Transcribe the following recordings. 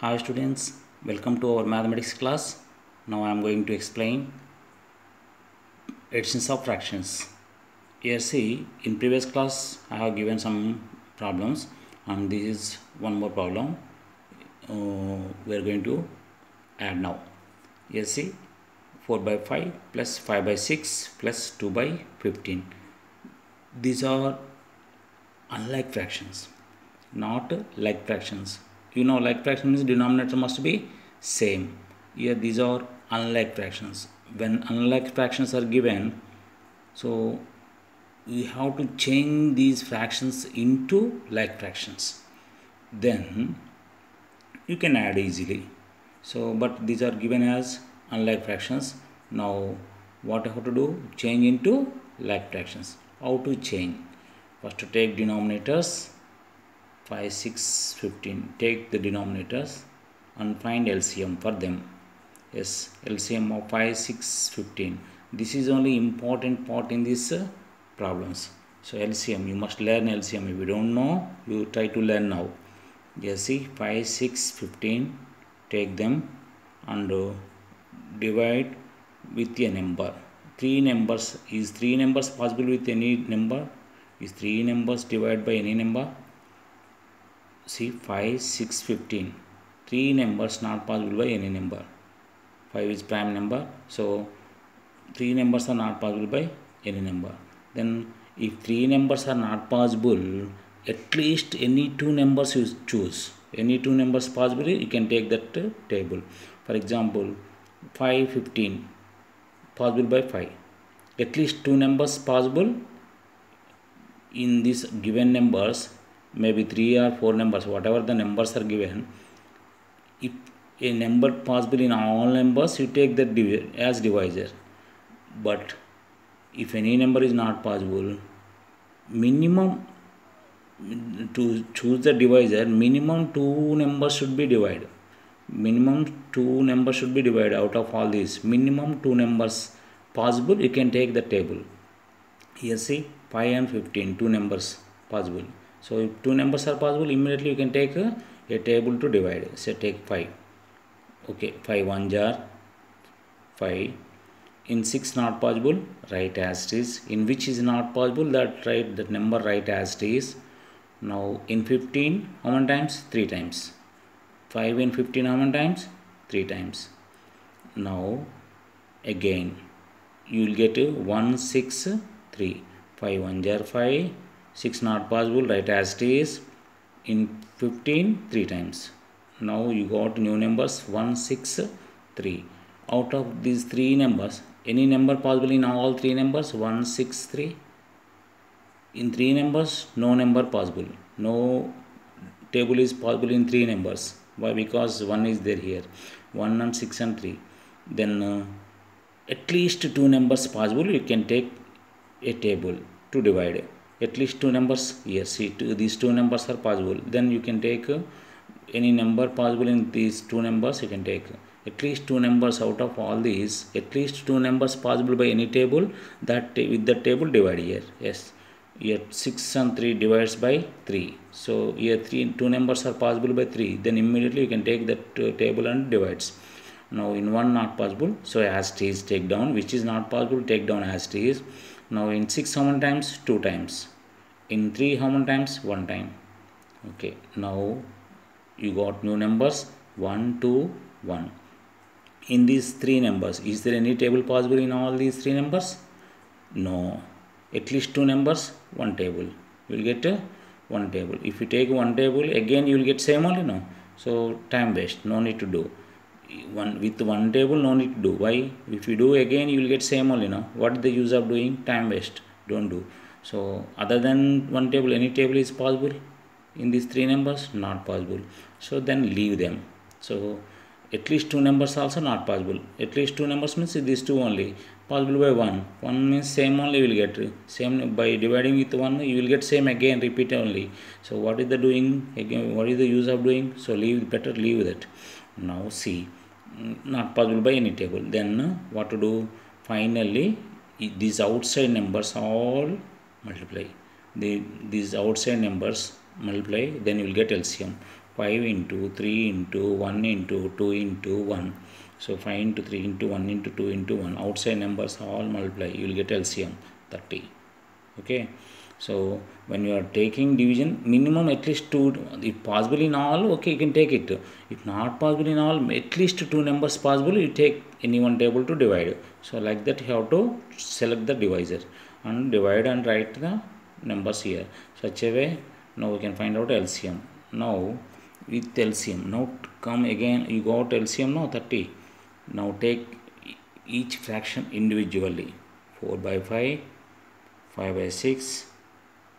Hi students, welcome to our mathematics class. Now I am going to explain additions of fractions. Here see, in previous class I have given some problems and this is one more problem uh, we are going to add now. Here see, 4 by 5 plus 5 by 6 plus 2 by 15. These are unlike fractions, not like fractions you know like fraction means denominator must be same. Here these are unlike fractions. When unlike fractions are given so we have to change these fractions into like fractions. Then you can add easily. So but these are given as unlike fractions. Now what I have to do? Change into like fractions. How to change? First to take denominators 5 6 15 take the denominators and find LCM for them. Yes LCM of 5 6 15 this is only important part in these uh, problems. So LCM you must learn LCM if you don't know you try to learn now. Yes see 5 6 15 take them and uh, divide with a number. Three numbers is three numbers possible with any number? Is three numbers divided by any number see 5 6 15 three numbers not possible by any number. 5 is prime number so three numbers are not possible by any number. Then if three numbers are not possible at least any two numbers you choose. Any two numbers possible you can take that uh, table. For example 5 15 possible by 5 at least two numbers possible in these given numbers maybe three or four numbers whatever the numbers are given. If a number possible in all numbers you take that as divisor. But if any number is not possible minimum to choose the divisor minimum two numbers should be divided. Minimum two numbers should be divided out of all these. Minimum two numbers possible you can take the table. Here see 5 and 15 two numbers possible so if two numbers are possible, immediately you can take a, a table to divide. Say take 5. Okay, 5 1 jar 5. In 6 not possible, write as it is. In which is not possible, that write that number write as it is. Now in 15, how many times? 3 times. 5 in 15, how many times? 3 times. Now again, you will get 1 6 3. 5 1 jar 5 6 not possible write as it is in 15 3 times. Now you got new numbers 1 6 3 out of these three numbers any number possible in all three numbers? 1 6 3 in three numbers no number possible. No table is possible in three numbers. Why? Because one is there here. 1 and 6 and 3 then uh, at least two numbers possible you can take a table to divide at least two numbers. Yes these two numbers are possible. Then you can take uh, any number possible in these two numbers you can take at least two numbers out of all these at least two numbers possible by any table that with the table divide here. Yes here 6 and 3 divides by 3 so here three two numbers are possible by 3 then immediately you can take that uh, table and divides. Now in one not possible so as is take down. Which is not possible take down as is now in 6 how many times? 2 times. In 3 how many times? 1 time. Okay. Now you got new numbers. 1 2 1 in these three numbers is there any table possible in all these three numbers? No. At least two numbers one table. You will get uh, one table. If you take one table again you will get same only no? So time waste. No need to do one with one table no need to do. Why? If you do again you will get same only now what the use of doing? Time waste. Don't do. So other than one table any table is possible in these three numbers? Not possible. So then leave them. So at least two numbers also not possible. At least two numbers means these two only. Possible by one. One means same only will get same by dividing with one you will get same again repeat only. So what is the doing? Again what is the use of doing? So leave better leave that now see mm, not possible by any table. Then uh, what to do? Finally these outside numbers all multiply. The these outside numbers multiply then you will get LCM 5 into 3 into 1 into 2 into 1 so 5 into 3 into 1 into 2 into 1 outside numbers all multiply you will get LCM 30 okay so when you are taking division minimum at least two if possible in all okay you can take it. If not possible in all at least two numbers possible you take any one table to divide. So like that you have to select the divisor and divide and write the numbers here. Such a way now we can find out LCM now with LCM now come again you got LCM now 30 now take each fraction individually. 4 by 5 5 by 6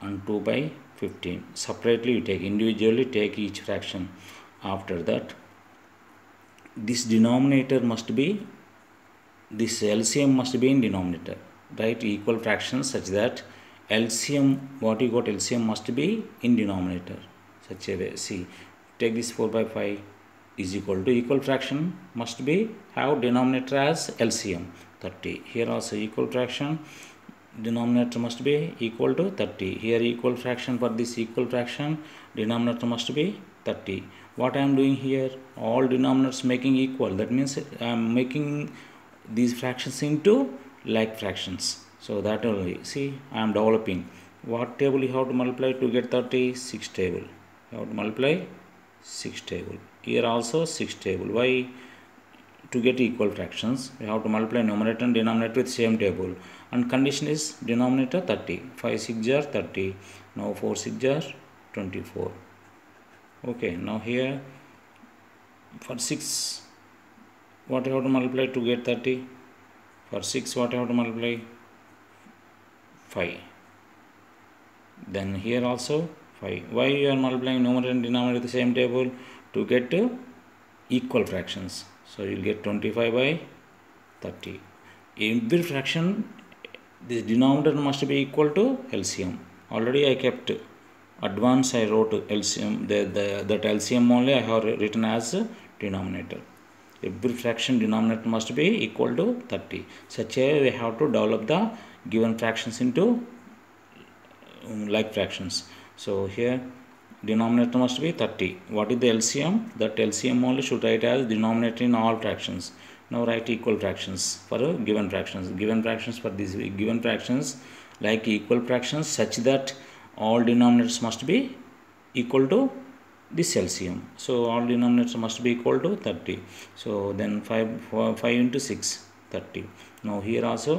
and 2 by 15 separately you take individually take each fraction after that. This denominator must be this LCM must be in denominator right? Equal fractions such that LCM what you got LCM must be in denominator. Such a way. See take this 4 by 5 is equal to equal fraction must be have denominator as LCM 30 here also equal fraction denominator must be equal to 30 here equal fraction for this equal fraction denominator must be 30 what I am doing here? All denominators making equal. That means I am making these fractions into like fractions. So that only. See I am developing. What table you have to multiply to get 30 6 table. You have to multiply 6 table. Here also 6 table. Why to get equal fractions we have to multiply numerator and denominator with same table. And condition is denominator 30 5 6 are 30 now 4 6 are 24 okay now here for 6 what you have to multiply to get 30 for 6 what you have to multiply? 5 then here also 5 why you are multiplying numerator and denominator with the same table? To get equal fractions so you'll get 25 by 30 every fraction this denominator must be equal to LCM already I kept advance I wrote LCM the, the, that LCM only I have written as denominator. Every fraction denominator must be equal to 30 such a we have to develop the given fractions into um, like fractions. So here denominator must be 30 what is the LCM that LCM only should write as denominator in all fractions. Now write equal fractions for given fractions. Given fractions for these given fractions like equal fractions such that all denominators must be equal to this LCM so all denominators must be equal to 30 so then 5 5 into 6 30 now here also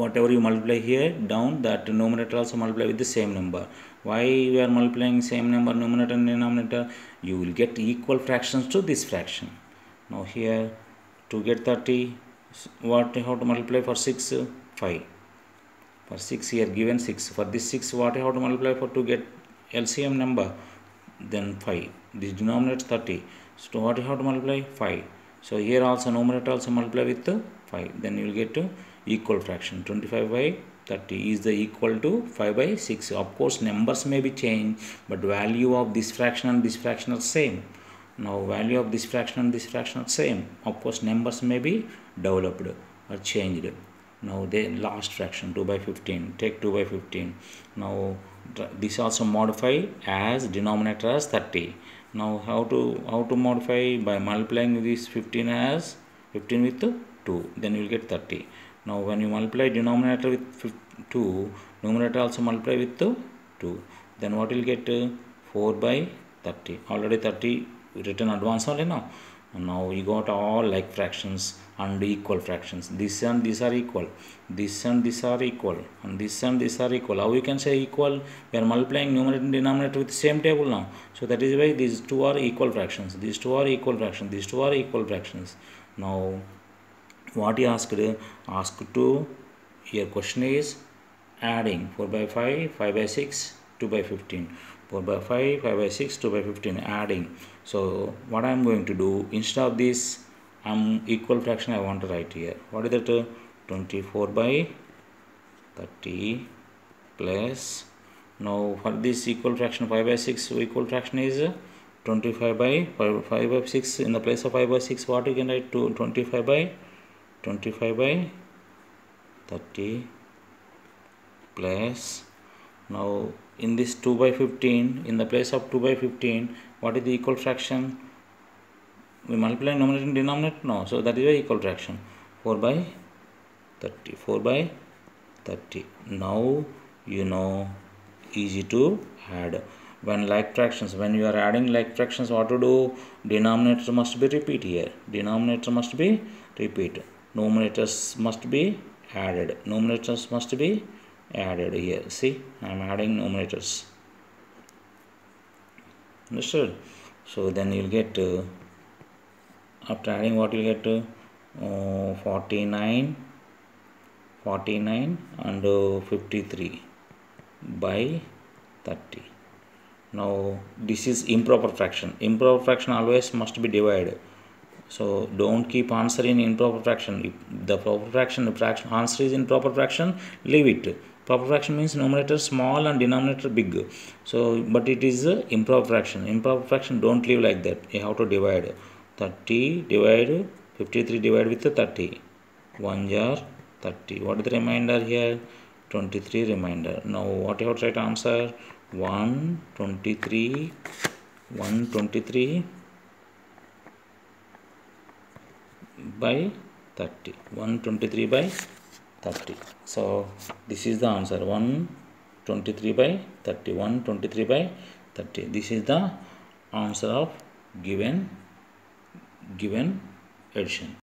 whatever you multiply here down that numerator also multiply with the same number why we are multiplying same number numerator and denominator? You will get equal fractions to this fraction. Now here to get 30 what have to multiply for 6 5 for 6 here given 6 for this 6 what have to multiply for to get LCM number? Then 5 this denominator 30 so what you have to multiply? 5 so here also numerator also multiply with 5 then you will get to equal fraction 25 by 30 is the equal to 5 by 6 of course numbers may be changed but value of this fraction and this fraction are same. Now value of this fraction and this fraction are same. Of course numbers may be developed or changed. Now the last fraction 2 by 15 take 2 by 15 now this also modify as denominator as 30 now how to how to modify? By multiplying this 15 as 15 with 2 then you will get 30 now when you multiply denominator with 2 numerator also multiply with 2 then what will get uh, 4 by 30 already 30 written advance only now. Now you got all like fractions and equal fractions. This and these are equal. This and these are equal. And this and these are equal. How you can say equal? We are multiplying numerator and denominator with the same table now. So that is why these two are equal fractions. These two are equal fractions. These two are equal fractions. Now what he asked asked to your question is adding 4 by 5 5 by 6 2 by 15 4 by 5 5 by 6 2 by 15 adding. So what i am going to do instead of this i'm equal fraction i want to write here. What is that? 24 by 30 plus now for this equal fraction 5 by 6 equal fraction is 25 by 5, 5 by 6 in the place of 5 by 6 what you can write? To 25 by 25 by 30 plus. Now in this 2 by 15 in the place of 2 by 15 what is the equal fraction? We multiply numerator and denominator? No. So that is a equal fraction. 4 by 30 4 by 30 now you know easy to add. When like fractions when you are adding like fractions what to do? Denominator must be repeat here. Denominator must be repeat numerators must be added. Numerators must be added here. See i am adding numerators. Understood? So then you'll get uh, after adding what you get uh, 49 49 and uh, 53 by 30 now this is improper fraction. Improper fraction always must be divided so don't keep answer in improper fraction. If the proper fraction the fraction answer is in proper fraction leave it. Proper fraction means numerator small and denominator big. So but it is uh, improper fraction. Improper fraction don't leave like that. You have to divide. 30 divide 53 divide with 30 1 jar 30 what is the remainder here? 23 remainder. Now what you have to write answer? 123 123 by 30 123 by 30 so this is the answer. 123 by 30 123 by 30 this is the answer of given given addition